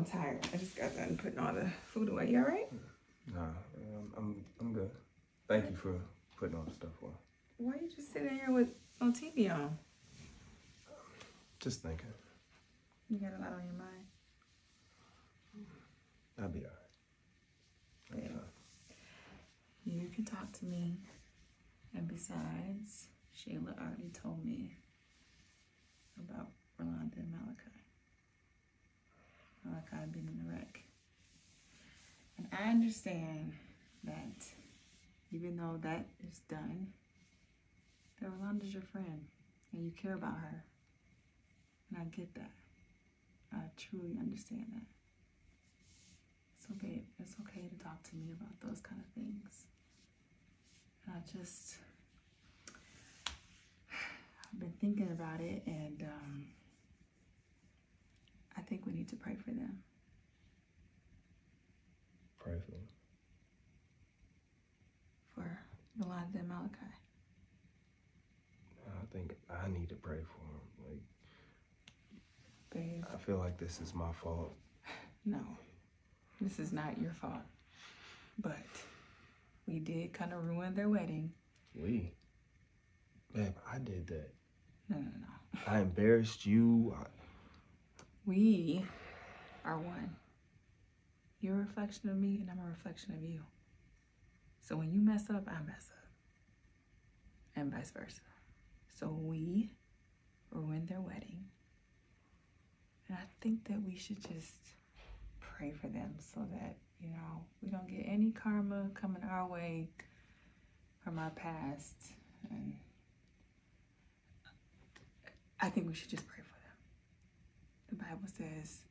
I'm tired. I just got done putting all the food away. You all right? Nah, um, I'm I'm good. Thank you for putting all the stuff away. Why are you just sitting here with no TV on? Just thinking. You got a lot on your mind. I'll be alright. Babe, you can talk to me. And besides, Shayla already told me about Rolonda and Malachi. Malachi been in the wreck. And I understand that even though that is done, that Rolonda's your friend and you care about her. And I get that. I truly understand that. So, babe, it's okay to talk to me about those kind of things. And I just, I've been thinking about it, and um, think we need to pray for them. Pray for me. For Yolanda and Malachi. I think I need to pray for them. Like Babe, I feel like this is my fault. no, this is not your fault. But we did kind of ruin their wedding. We. Babe, I did that. No, no, no. I embarrassed you. I, We are one. You're a reflection of me, and I'm a reflection of you. So when you mess up, I mess up. And vice versa. So we ruined their wedding. And I think that we should just pray for them so that, you know, we don't get any karma coming our way from our past. And I think we should just pray for. The Bible says,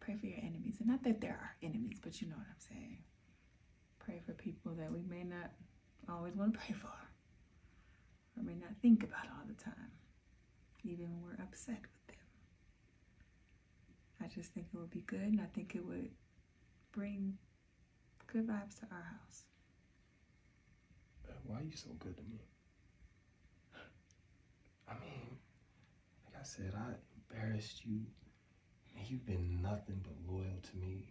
pray for your enemies. And not that there are enemies, but you know what I'm saying. Pray for people that we may not always want to pray for, or may not think about all the time, even when we're upset with them. I just think it would be good, and I think it would bring good vibes to our house. Why are you so good to me? I mean, like I said, I embarrassed you, you've been nothing but loyal to me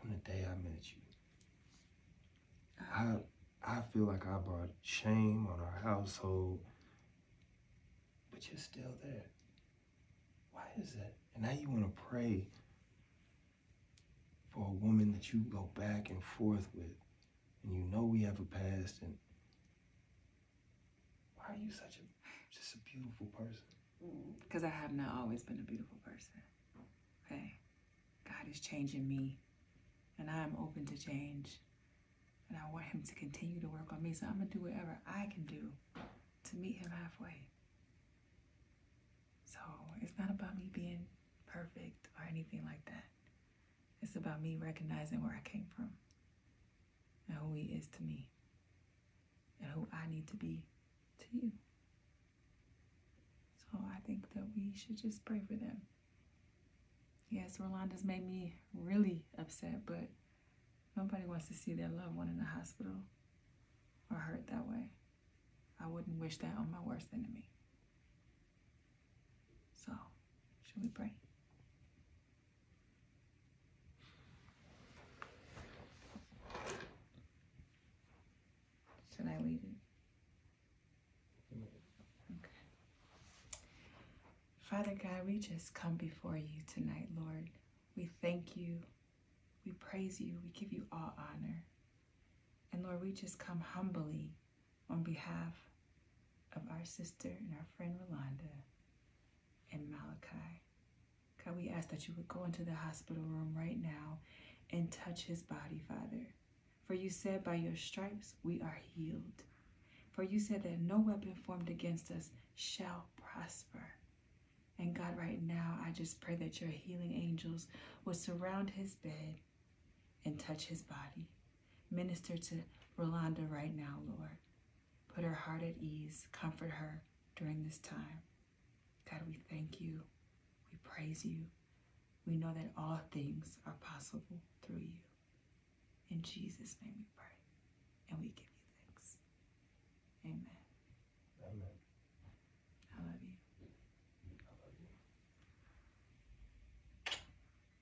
from the day I met you. I I feel like I brought shame on our household, but you're still there. Why is that? And now you want to pray for a woman that you go back and forth with, and you know we have a past, and why are you such a just a beautiful person? Because I have not always been a beautiful person. Okay? God is changing me, and I am open to change. And I want Him to continue to work on me, so I'm going to do whatever I can do to meet Him halfway. So it's not about me being perfect or anything like that. It's about me recognizing where I came from and who He is to me and who I need to be to you. Think that we should just pray for them. Yes, Rolonda's made me really upset, but nobody wants to see their loved one in the hospital or hurt that way. I wouldn't wish that on my worst enemy. So, should we pray? Should I lead it? Okay. Father God, we just come before you tonight, Lord. We thank you. We praise you. We give you all honor. And Lord, we just come humbly on behalf of our sister and our friend Rolonda and Malachi. God, we ask that you would go into the hospital room right now and touch his body, Father. For you said, by your stripes we are healed. For you said that no weapon formed against us shall prosper. And God, right now, I just pray that your healing angels will surround his bed and touch his body. Minister to Rolonda right now, Lord. Put her heart at ease. Comfort her during this time. God, we thank you. We praise you. We know that all things are possible through you. In Jesus' name we pray. And we give.